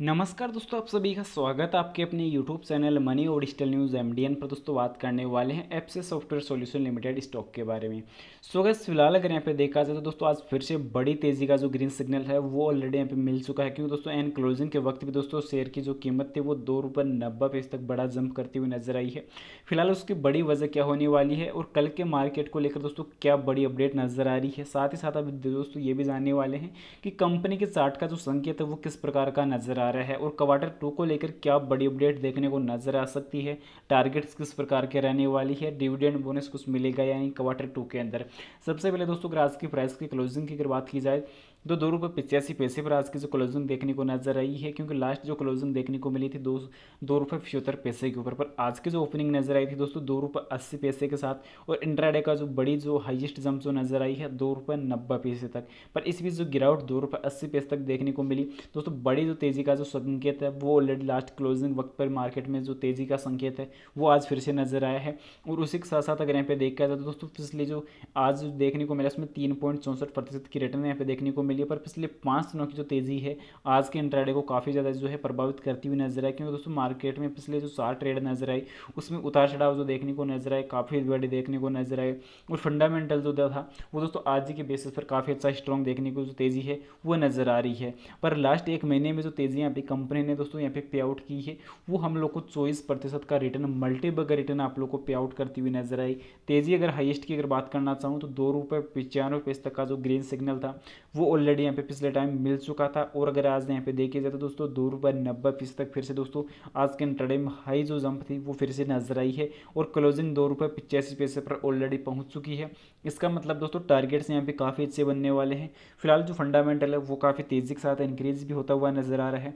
नमस्कार दोस्तों, आप सभी का स्वागत है आपके अपने YouTube चैनल मनी और डिजिटल न्यूज़ MDN पर। दोस्तों, बात करने वाले हैं एप से सॉफ्टवेयर सॉल्यूशन लिमिटेड स्टॉक के बारे में। सो अगर फ़िलहाल अगर यहाँ पे देखा जाए तो दोस्तों, आज फिर से बड़ी तेज़ी का जो ग्रीन सिग्नल है, वो ऑलरेडी यहाँ पे मिल चुका है। क्योंकि दोस्तों एंड क्लोजिंग के वक्त भी दोस्तों शेयर की जो कीमत थी, वो दो रुपये नब्बे तक बड़ा जंप करती हुई नज़र आई है। फ़िलहाल उसकी बड़ी वजह क्या होने वाली है और कल के मार्केट को लेकर दोस्तों, क्या बड़ी अपडेट नज़र आ रही है? साथ ही साथ अभी दोस्तों, ये भी जानने वाले हैं कि कंपनी के चार्ट का जो संकेत है, वो किस प्रकार का नज़र आ रहा है और क्वार्टर टू को लेकर क्या बड़ी अपडेट देखने को नज़र आ सकती है? टारगेट्स किस प्रकार के रहने वाली है? डिविडेंड बोनस कुछ मिलेगा यानी क्वार्टर टू के अंदर? सबसे पहले दोस्तों आज की प्राइस की क्लोजिंग की अगर बात की जाए तो दो रुपये पचासी पैसे पर आज की जो क्लोजिंग देखने को नज़र आई है, क्योंकि लास्ट जो क्लोजिंग देखने को मिली थी, दो दो रुपये पचहत्तर पैसे के ऊपर पर आज की जो ओपनिंग नज़र आई थी दोस्तों, दो रुपये अस्सी पैसे के साथ और इंट्राडे का जो बड़ी जो हाईएस्ट जंप जो नज़र आई है, दो रुपये नब्बे पैसे तक। पर इस बीच जो गिरावट दो रुपये अस्सी पैसे तक देखने को मिली, दोस्तों बड़ी जो तेज़ी का जो संकेत है, वो ऑलरेडी लास्ट क्लोजिंग वक्त पर मार्केट में जो तेज़ी का संकेत है, वो आज फिर से नज़र आया है। और उसी के साथ साथ अगर यहाँ पे देखा जाए तो दोस्तों, पिछले जो आज देखने को मिला उसमें तीन पॉइंट चौंसठ प्रतिशत की रिटर्न यहाँ पे देखने को मिली पर पिछले पाँच दिनों की जो तेज़ी है, आज के इंट्राडे को काफ़ी ज़्यादा जो है प्रभावित करती हुई नज़र आई। क्योंकि दोस्तों मार्केट में पिछले जो चार ट्रेड नज़र आई, उसमें उतार चढ़ाव जो देखने को नज़र आए, काफ़ी बड़े देखने को नज़र आए। और फंडामेंटल जो था, वो दोस्तों आज के बेसिस पर काफ़ी अच्छा स्ट्रॉन्ग देखने को जो तेज़ी है, वो नज़र आ रही है। पर लास्ट एक महीने में जो तेज़ी यहाँ पे कंपनी ने दोस्तों यहाँ पे पे आउट की है। वो हम लोग को चौबीस प्रतिशत का रिटर्न मल्टीबगर रिटर्न आप लोग को पे आउट करती हुई नज़र आई। तेज़ी अगर हाइएस्ट की अगर बात करना चाहूँ तो दो रुपये पचानवे पैसे तक का जो ग्रीन सिग्नल था, वो ऑलरेडी यहाँ पे पिछले टाइम मिल चुका था। और अगर आज यहाँ पे देखे जाए तो दोस्तों दो रुपये नब्बे तक फिर से दोस्तों आज के इंटरडे में हाई जो जंप थी, वो फिर से नज़र आई है। और क्लोजिंग दो रुपये पैसे पर ऑलरेडी पहुँच चुकी है। इसका मतलब दोस्तों टारगेट्स यहाँ पे काफ़ी अच्छे बनने वाले हैं। फ़िलहाल जो फंडामेंटल है वो काफ़ी तेज़ी के साथ इंक्रीज भी होता हुआ नज़र आ रहा है।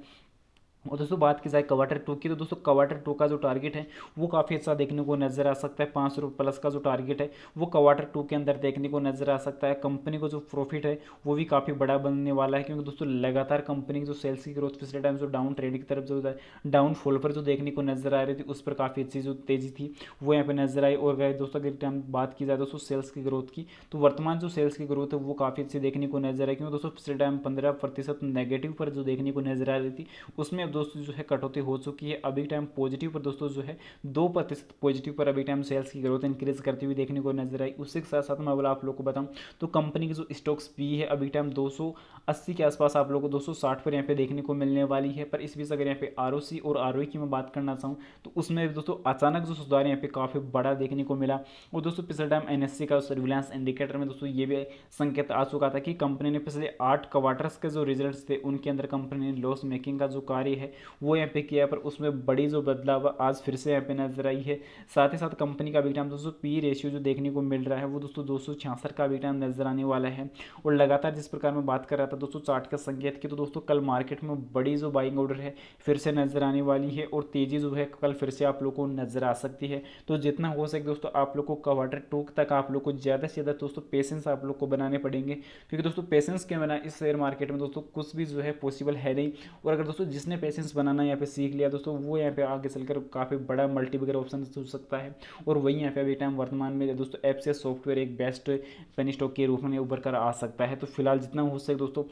और दोस्तों, बात की जाए क्वार्टर टू की तो दोस्तों क्वार्टर टू का जो टारगेट है, वो काफ़ी अच्छा देखने को नज़र आ सकता है। पाँच सौ रुपये प्लस का जो टारगेट है, वो क्वार्टर टू के अंदर देखने को नज़र आ सकता है। कंपनी को जो प्रॉफिट है, वो भी काफ़ी बड़ा बनने वाला है, क्योंकि दोस्तों, लगातार कंपनी की जो सेल्स की ग्रोथ पिछले टाइम जो डाउन ट्रेडिंग की तरफ़ जो है डाउनफॉल पर जो देखने को नज़र आ रही थी, उस पर काफ़ी अच्छी जो तेज़ी थी, वो यहाँ पर नज़र आई। और गए दोस्तों, अगर टाइम बात की जाए दोस्तों सेल्स की ग्रोथ की तो वर्तमान जो सेल्स की ग्रोथ है, वो काफ़ी अच्छी देखने को नज़र आई क्योंकि दोस्तों, पिछले टाइम पंद्रह प्रतिशत नेगेटिव पर जो देखने को नज़र आ रही थी, उसमें दोस्तों जो है कटौती हो चुकी है। अभी टाइम पॉजिटिव पर दोस्तों जो है दो प्रतिशत पॉजिटिव पर अभी टाइम सेल्स की ग्रोथ इंक्रीज करती हुई देखने को नज़र आई। उसी के साथ साथ मैं बोला आप लोग को बताऊँ तो कंपनी की जो स्टॉक्स पी है, अभी टाइम 280 के आसपास आप लोगों को 260 पर यहाँ पे देखने को मिलने वाली है। पर इस बीच अगर यहाँ पे आर और आर की मैं बात करना चाहूँ तो उसमें दोस्तों अचानक जो सुधार यहाँ पे काफ़ी बड़ा देखने को मिला। और दोस्तों पिछले टाइम एन का सर्विलांस इंडिकेटर में दोस्तों ये भी संकेत आ चुका था कि कंपनी ने पिछले आठ क्वार्टर्स के जो रिज़ल्ट थे, उनके अंदर कंपनी ने लॉस मेकिंग का जो कार्य है वो यहाँ पे किया पर उसमें बड़ी जो बदलाव आज फिर से यहाँ पे नज़र आई है। साथ ही साथ कंपनी का टाइम दोस्तों पी रेशियो जो देखने को मिल रहा है, वो दोस्तों दो का टाइम नज़र आने वाला है। और लगातार जिस प्रकार मैं बात कर रहा था दोस्तों चार्ट का संकेत की तो दोस्तों कल मार्केट में बड़ी जो बाइंग ऑर्डर है, फिर से नज़र आने वाली है और तेज़ी जो है कल फिर से आप लोग को नज़र आ सकती है। तो जितना हो सके दोस्तों आप लोग को क्वार्टर टू तक आप लोग को ज़्यादा से ज़्यादा दोस्तों पेशेंस आप लोग को बनाने पड़ेंगे। क्योंकि दोस्तों पेशेंस के बिना इस शेयर मार्केट में दोस्तों कुछ भी जो है पॉसिबल है नहीं। और अगर दोस्तों जिसने पेशेंस बनाना यहाँ पे सीख लिया, दोस्तों, वो यहाँ पे आगे चलकर काफ़ी बड़ा मल्टीपिगर ऑप्शन हो सकता है। और वही यहाँ पे अभी टाइम वर्तमान में दोस्तों ऐप से सॉफ्टवेयर एक बेस्ट पेनी स्टॉक के रूप में उभर कर आ सकता है। तो फ़िलहाल जितना हो सके दोस्तों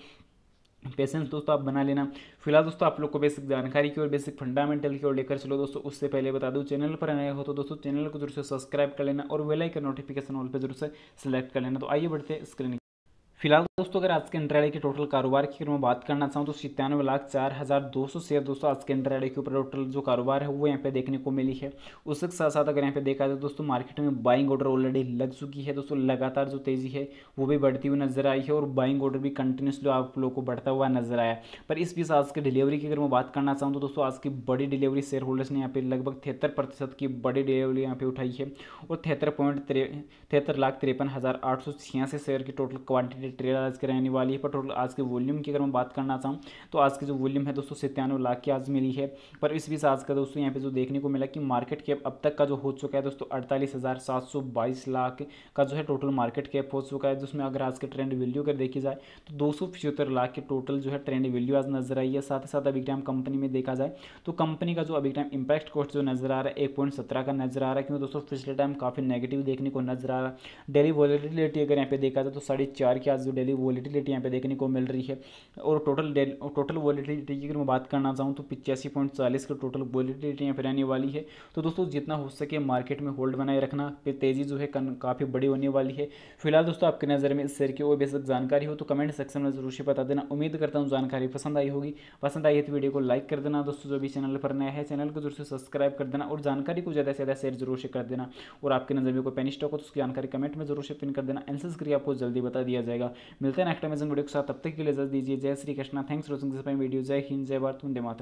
पेशेंस दोस्तों आप बना लेना। फ़िलहाल दोस्तों, आप लोग को बेसिक जानकारी की और बेसिक फंडामेंटल की ओर लेकर चलो दोस्तों, उससे पहले बता दूँ चैनल पर नए हो तो दोस्तों चैनल को ज़रूर से सब्सक्राइब कर लेना और वेल नोटिफिकेशन ऑल पे ज़रूर से सिलेक्ट कर लेना। तो आइए बढ़ते स्क्रीन फ़िलहाल दोस्तों, अगर आज के इंट्राडे के टोटल कारोबार की अगर मैं बात करना चाहूँ तो सत्तानवे लाख चार हज़ार दो सौ शेयर दोस्तों, आज के इंट्राडे के ऊपर टोटल जो कारोबार है, वो यहाँ पे देखने को मिली है। उसके साथ साथ अगर यहाँ पे देखा जाए, दोस्तों मार्केट में बाइंग ऑर्डर ऑलरेडी लग चुकी है। दोस्तों, लगातार जो तेज़ी है, वो भी बढ़ती हुई नज़र आई है और बाइंग ऑर्डर भी कंटिन्यूसली आप लोग को बढ़ता हुआ नज़र आया पर इस बीच आज के डिलीवरी की अगर मैं बात करना चाहूँ तो दोस्तों, आज की बड़ी डिलीवरी शेयर होल्डर्स ने यहाँ पे लगभग तिहत्तर प्रतिशत की बड़ी डिलीवरी यहाँ पे उठाई है और तिहत्तर पॉइंट तिहत्तर लाख तिरपन हज़ार आठ सौ छियासी शेयर की टोटल क्वान्टिटी ट्रेड आज के रहने वाली है, पर टोटल आज के वॉल्यूम की अगर मैं बात करना चाहूँ तो आज की जो वॉल्यूम है दोस्तों, सत्तानवे लाख की आज मिली है। पर इस बीच आज का दोस्तों, यहाँ पे जो देखने को मिला कि मार्केट कैप अब तक का जो हो चुका है दोस्तों, अड़तालीस हज़ार सात सौ बाईस लाख का जो है टोटल मार्केट कैप हो चुका है। जिसमें अगर आज के ट्रेंड वैल्यू अगर देखी जाए तो दो सौ पचहत्तर लाख के टोटल जो है ट्रेंड वैल्यू आज नज़र आई है। साथ ही साथ अभी टाइम कंपनी में देखा जाए तो कंपनी का जो अभी टाइम इंपैक्ट कॉस्ट जो नज़र आ रहा है, एक पॉइंट सत्रह का नज़र आ रहा है, क्योंकि दोस्तों, पिछले टाइम काफ़ी नेगेटिव देखने को नज़र आ रहा है। डेली वॉलिटिलिटी अगर यहाँ पे देखा जाए तो साढ़े चार की आज जो डेली वॉलिटिलिटी यहाँ पे देखने को मिल रही है। और टोटल टोटल वॉलिटिलिटी की अगर मैं बात करना चाहूँ तो पिचासी पॉइंट चालीस की टोटल वॉलिटिलिटी यहाँ पे रहने वाली है। तो दोस्तों, जितना हो सके मार्केट में होल्ड बनाए रखना। फिर तेज़ी जो है काफ़ी बड़ी होने वाली है। फ़िलहाल दोस्तों, आपकी नज़र में इस शेयर की और बेसिक जानकारी हो तो कमेंट सेक्शन में ज़रूर से बता देना। उम्मीद करता हूँ जानकारी पसंद आई होगी। पसंद आई है तो वीडियो को लाइक कर देना। दोस्तों, जो भी चैनल पर नया है चैनल को ज़रूर से सब्सक्राइब कर देना और जानकारी को ज़्यादा से ज़्यादा शेयर ज़रूर से कर देना। और आपकी नज़र में कोई पेन स्टॉक हो तो उसकी जानकारी कमेंट में ज़रूर से पिन कर देना। एंसर्स करिए आपको जल्दी बता दिया जाएगा। मिलते हैं नेक्स्ट अमेजन वीडियो के साथ, तब तक के लिए जल्द दीजिए। जय Shri Krishna. Thanks watching video जय हिंद, जय भारत, वंदे मातरम।